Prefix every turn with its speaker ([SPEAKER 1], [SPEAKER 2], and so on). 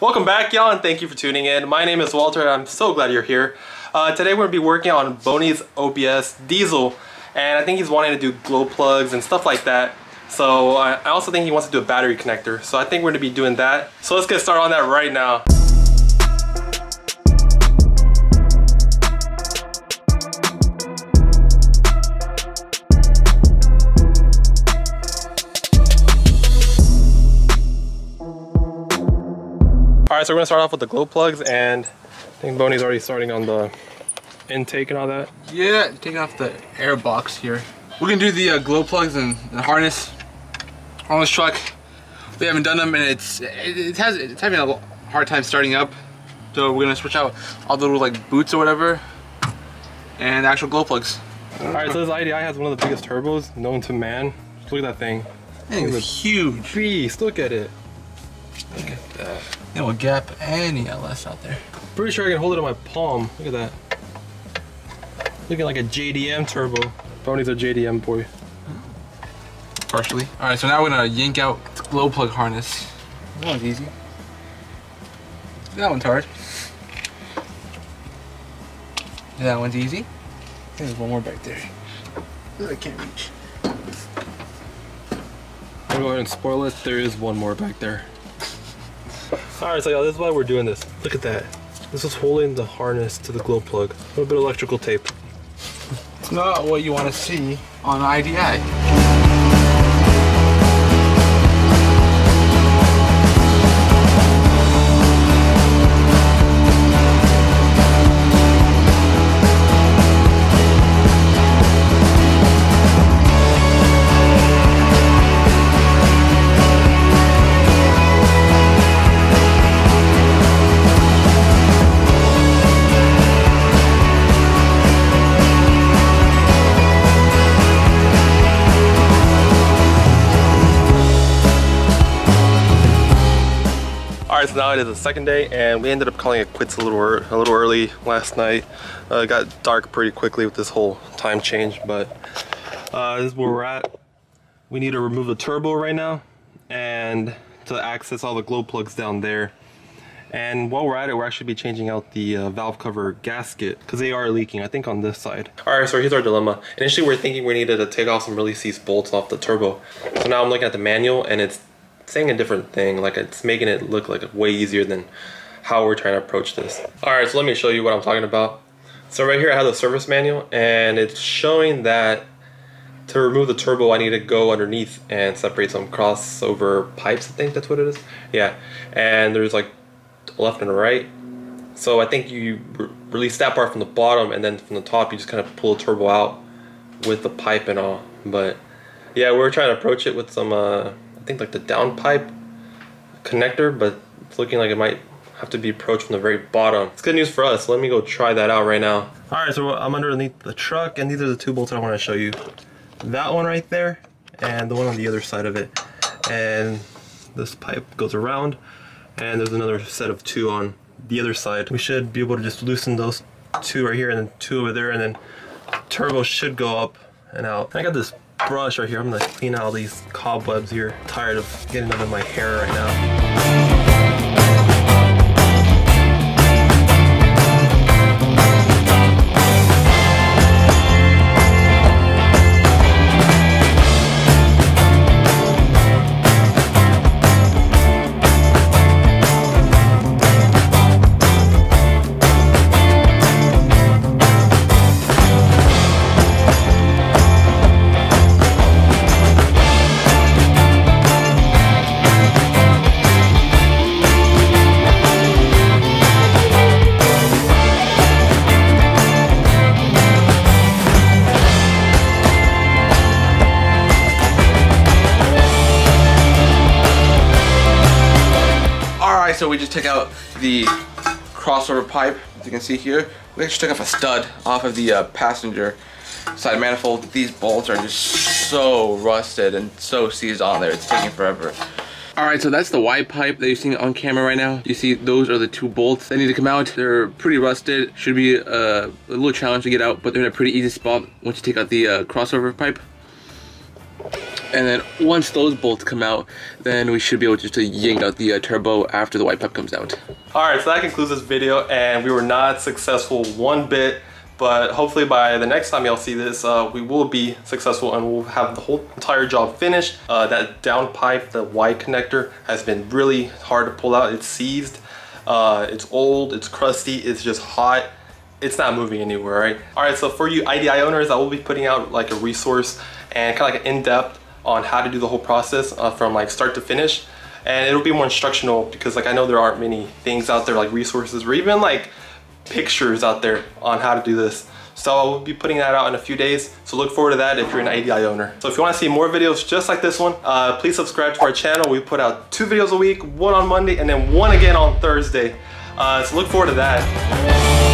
[SPEAKER 1] Welcome back y'all and thank you for tuning in. My name is Walter and I'm so glad you're here. Uh, today we're going to be working on Boney's OBS Diesel and I think he's wanting to do glow plugs and stuff like that. So I also think he wants to do a battery connector. So I think we're going to be doing that. So let's get started on that right now. Alright, so we're gonna start off with the glow plugs and I think Boney's already starting on the intake and all that.
[SPEAKER 2] Yeah, taking off the air box here. We're gonna do the uh, glow plugs and, and, harness on this truck. We haven't done them and it's it, it has it's having a hard time starting up. So we're gonna switch out all the little like boots or whatever and actual glow plugs.
[SPEAKER 1] Alright, so this IDI has one of the biggest turbos known to man. Look at that thing.
[SPEAKER 2] It's huge.
[SPEAKER 1] Beast, look at it.
[SPEAKER 2] Look at that. No gap any LS out there.
[SPEAKER 1] Pretty sure I can hold it in my palm. Look at that. Looking like a JDM turbo. Boney's a JDM boy.
[SPEAKER 2] Partially. Alright, so now we're gonna yank out the glow plug harness. That one's easy. That one's hard. That one's easy. There's one more back there. I can't reach.
[SPEAKER 1] I'm gonna go ahead and spoil it. There is one more back there. Alright, so yeah, this is why we're doing this. Look at that. This is holding the harness to the glow plug. A little bit of electrical tape.
[SPEAKER 2] It's not what you want to see on IDI.
[SPEAKER 1] Alright, now it is the second day and we ended up calling it quits a little, a little early last night. Uh, it got dark pretty quickly with this whole time change, but uh, this is where we're at. We need to remove the turbo right now and to access all the glow plugs down there. And while we're at it, we're actually be changing out the uh, valve cover gasket because they are leaking, I think on this side. All right, so here's our dilemma. Initially, we're thinking we needed to take off some release these bolts off the turbo. So now I'm looking at the manual and it's saying a different thing. Like it's making it look like way easier than how we're trying to approach this. All right, so let me show you what I'm talking about. So right here I have the service manual and it's showing that to remove the turbo I need to go underneath and separate some crossover pipes, I think that's what it is. Yeah, and there's like left and right. So I think you re release that part from the bottom and then from the top you just kind of pull the turbo out with the pipe and all. But yeah, we're trying to approach it with some uh, think like the downpipe connector, but it's looking like it might have to be approached from the very bottom. It's good news for us. Let me go try that out right now. All right, so I'm underneath the truck, and these are the two bolts I want to show you. That one right there, and the one on the other side of it. And this pipe goes around, and there's another set of two on the other side. We should be able to just loosen those two right here, and then two over there, and then turbo should go up and out. I got this brush right here. I'm gonna clean out all these cobwebs here. I'm tired of getting them in my hair right now.
[SPEAKER 2] So we just took out the crossover pipe, as you can see here. We actually took off a stud off of the uh, passenger side manifold. These bolts are just so rusted and so seized on there. It's taking forever. Alright, so that's the Y pipe that you're seeing on camera right now. You see those are the two bolts that need to come out. They're pretty rusted. Should be uh, a little challenge to get out, but they're in a pretty easy spot once you take out the uh, crossover pipe. And then once those bolts come out, then we should be able just to yank out the uh, turbo after the Y pipe comes out.
[SPEAKER 1] All right, so that concludes this video and we were not successful one bit, but hopefully by the next time y'all see this, uh, we will be successful and we'll have the whole entire job finished. Uh, that down pipe, the Y connector has been really hard to pull out. It's seized, uh, it's old, it's crusty, it's just hot it's not moving anywhere, right? All right, so for you IDI owners, I will be putting out like a resource and kind of like an in-depth on how to do the whole process uh, from like start to finish. And it'll be more instructional because like I know there aren't many things out there like resources or even like pictures out there on how to do this. So I'll be putting that out in a few days. So look forward to that if you're an IDI owner. So if you want to see more videos just like this one, uh, please subscribe to our channel. We put out two videos a week, one on Monday and then one again on Thursday. Uh, so look forward to that.